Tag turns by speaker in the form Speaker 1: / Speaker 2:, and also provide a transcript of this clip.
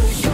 Speaker 1: you.